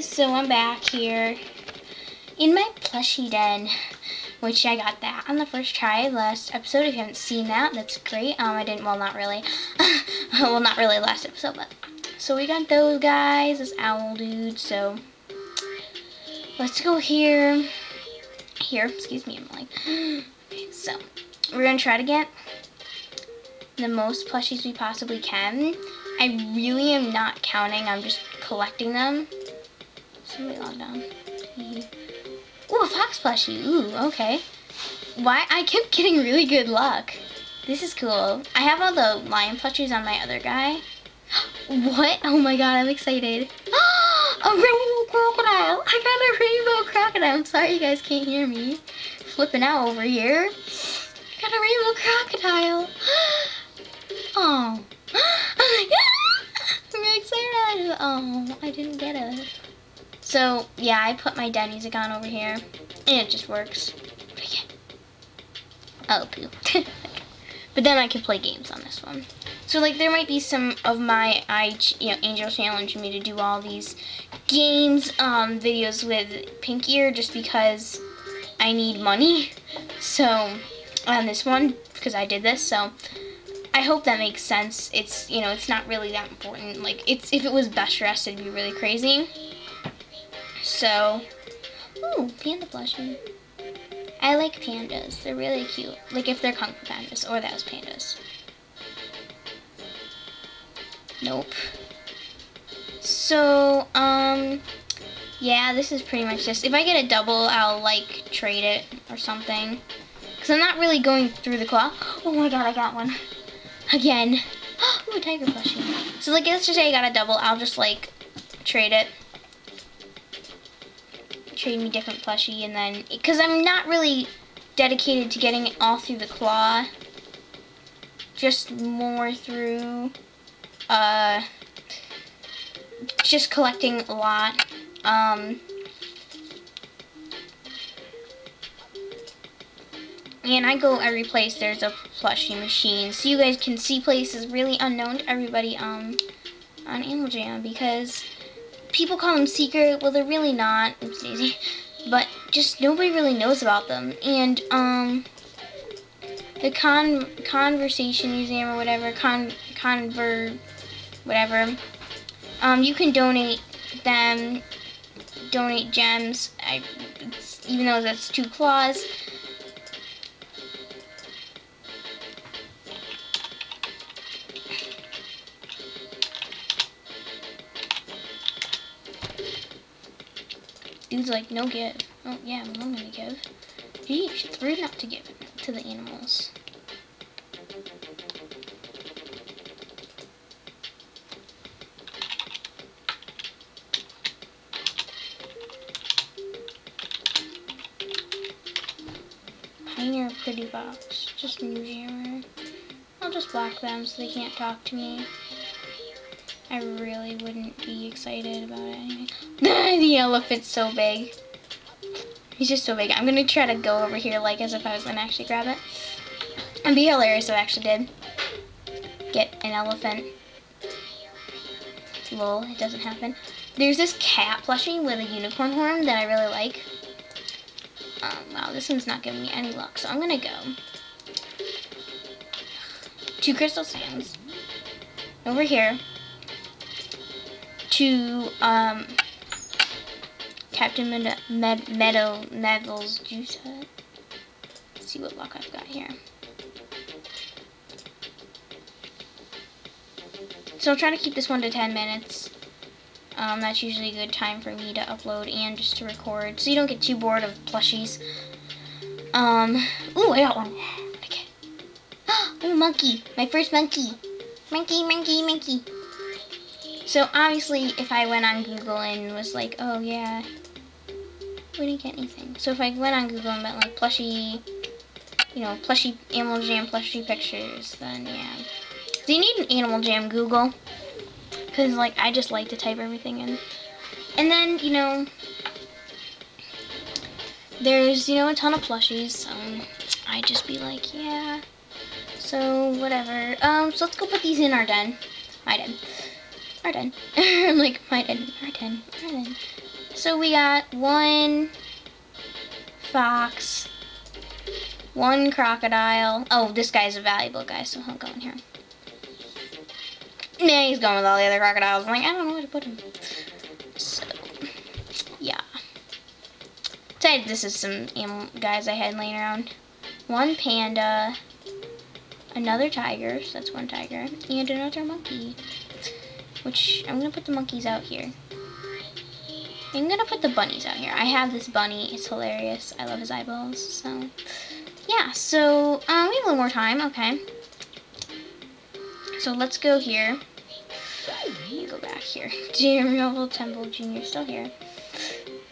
so I'm back here in my plushie den, which I got that on the first try last episode. If you haven't seen that, that's great. Um, I didn't, well, not really. well, not really last episode, but. So we got those guys, this owl dude, so. Let's go here. Here, excuse me, I'm like. Okay, so. We're gonna try to get the most plushies we possibly can. I really am not counting, I'm just collecting them. Log down. Ooh, a fox plushie. Ooh, okay. Why? I kept getting really good luck. This is cool. I have all the lion plushies on my other guy. what? Oh my god, I'm excited. a rainbow crocodile. I got a rainbow crocodile. I'm sorry you guys can't hear me. Flipping out over here. I got a rainbow crocodile. oh. I'm really excited. Oh, I didn't get it. So, yeah, I put my Denny's account over here, and it just works. Oh, poop. but then I can play games on this one. So, like, there might be some of my I, you know, Angel challenge me to do all these games, um, videos with Pink Ear just because I need money. So, on this one, because I did this, so I hope that makes sense. It's, you know, it's not really that important. Like, it's if it was best dressed, it'd be really crazy. So, ooh, panda plushie. I like pandas. They're really cute. Like if they're Kung Fu pandas or those pandas. Nope. So, um, yeah, this is pretty much just, if I get a double, I'll like trade it or something. Because I'm not really going through the claw. Oh my god, I got one. Again. Ooh, a tiger plushie. So like, let's just say I got a double. I'll just like trade it. Trade me different plushie and then, because I'm not really dedicated to getting it all through the claw. Just more through, uh, just collecting a lot. Um, and I go every place there's a plushie machine so you guys can see places really unknown to everybody um on Animal Jam because people call them secret. Well they're really not it's easy but just nobody really knows about them. And um the con conversation museum or whatever con conver whatever um you can donate them donate gems. I even though that's two claws Dude's like, no give. Oh, yeah, I'm gonna give. It's rude not to give to the animals. Pioneer Pretty Box. Just museum. I'll just block them so they can't talk to me. I really wouldn't be excited about it the elephant's so big. He's just so big. I'm going to try to go over here like as if I was going to actually grab it. It'd be hilarious if I actually did get an elephant. Lol, it doesn't happen. There's this cat plushie with a unicorn horn that I really like. Um, wow, this one's not giving me any luck, so I'm going to go. To crystal sands. Over here to um, Captain Med Med Meadow Neville's juice hut. Let's see what luck I've got here. So I'll try to keep this one to 10 minutes. Um, that's usually a good time for me to upload and just to record, so you don't get too bored of plushies. Um, ooh, I got one. Okay. Oh, monkey. My first monkey. Monkey, monkey, monkey. So obviously, if I went on Google and was like, oh yeah, we didn't get anything. So if I went on Google and went like plushie, you know, plushie Animal Jam plushie pictures, then yeah. Do you need an Animal Jam Google? Because like I just like to type everything in. And then, you know, there's, you know, a ton of plushies. So I just be like, yeah. So whatever. Um, so let's go put these in our den. My den. Arden. I'm like, my den, Arden, Arden. So we got one fox, one crocodile. Oh, this guy's a valuable guy, so he'll go in here. Man, he's going with all the other crocodiles. I'm like, I don't know where to put him. So, yeah. Besides, this is some guys I had laying around. One panda, another tiger, so that's one tiger, and another monkey. Which, I'm going to put the monkeys out here. I'm going to put the bunnies out here. I have this bunny. It's hilarious. I love his eyeballs. So, yeah. So, um, we have a little more time. Okay. So, let's go here. You go back here. Daniel Temple Jr. still here.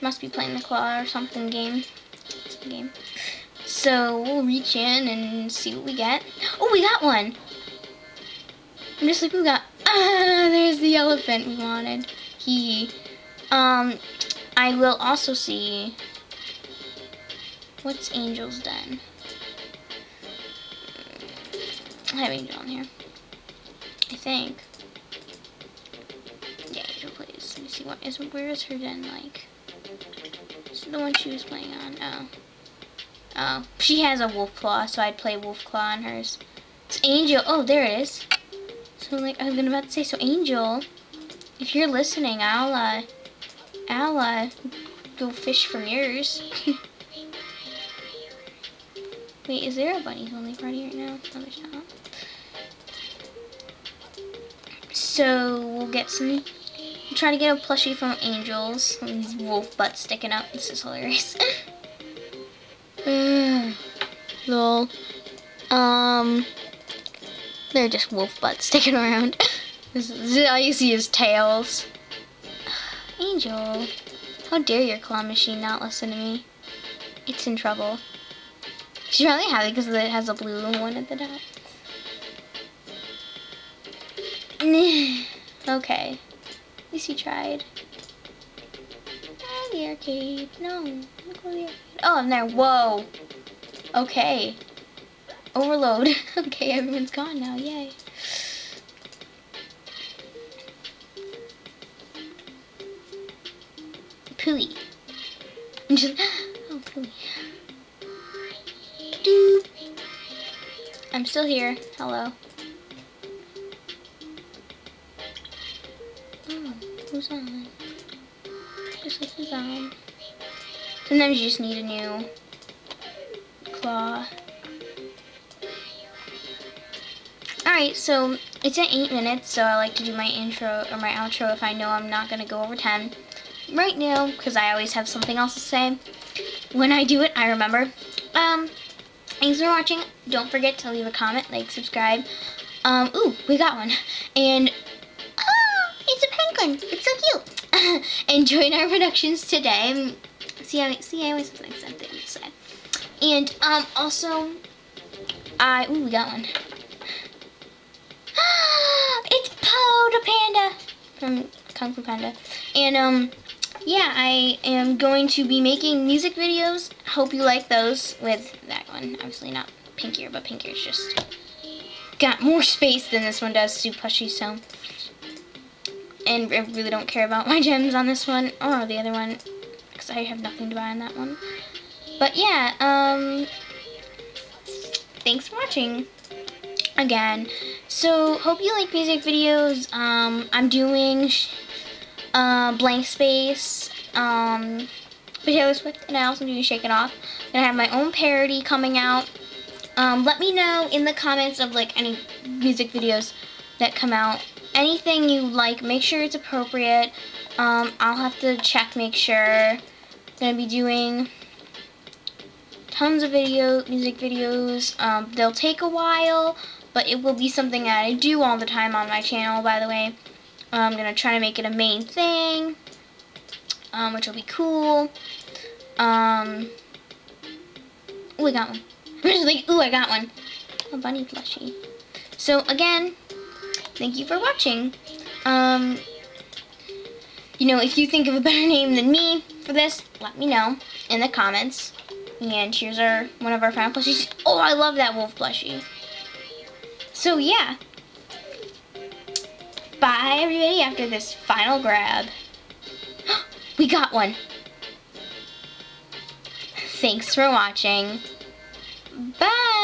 Must be playing the claw or something game. game. So we'll reach in and see what we get. Oh, we got one. I'm just like, we got, there's the elephant we wanted. He, um, I will also see, what's Angel's Den? I have Angel on here. I think. Yeah, Angel plays. Let me see what is, where is her den like? Is the one she was playing on. Oh. Oh, she has a wolf claw, so I'd play wolf claw on hers. It's Angel. Oh, there it is. So like I was about to say, so Angel, if you're listening, I'll uh, I'll uh, go fish from yours. Wait, is there a bunny only party right now? No, there's not. So we'll get some. We'll try to get a plushie from Angels. These wolf butts sticking up. This is hilarious. Lol. Um, they're just wolf butts sticking around. this is, all you see is tails. Angel, how dare your claw machine not listen to me? It's in trouble. She's really happy because it has a blue one at the top. okay. At least he tried. Ah, the arcade. No. Go the arcade. Oh, I'm there. Whoa. Okay. Overload. okay, everyone's gone now. Yay. Pooey. Just, oh, Pooey. I'm still here. Hello. Oh, who's on? Just like on. Sometimes you just need a new claw. Alright, so it's at 8 minutes, so I like to do my intro or my outro if I know I'm not going to go over 10. Right now, because I always have something else to say, when I do it, I remember. Um, thanks for watching. Don't forget to leave a comment, like, subscribe. Um, ooh, we got one. And, oh, it's a penguin. It's so cute. and join our productions today. See, I, see, I always have something to say. And, um, also, I, ooh, we got one. it's Po the Panda from Kung Fu Panda. And, um, yeah, I am going to be making music videos. Hope you like those with that one. Obviously not pinkier, but pinkier's just got more space than this one does, Sue Pushy, so. And I really don't care about my gems on this one or the other one because I have nothing to buy on that one. But yeah, um, thanks for watching again. So, hope you like music videos. Um, I'm doing uh, Blank Space, um, Taylor Swift, and I also do Shake It Off. And I have my own parody coming out. Um, let me know in the comments of like any music videos that come out. Anything you like, make sure it's appropriate. Um, I'll have to check, make sure. Gonna be doing tons of video, music videos. Um, they'll take a while, but it will be something that I do all the time on my channel, by the way. I'm gonna try to make it a main thing, um, which will be cool. Um, ooh, I got one. I'm just like, ooh, I got one. A bunny plushie. So, again, thank you for watching. Um, you know, if you think of a better name than me for this, let me know in the comments. And here's our one of our final plushies. Oh, I love that wolf plushie. So yeah. Bye everybody after this final grab. We got one. Thanks for watching. Bye.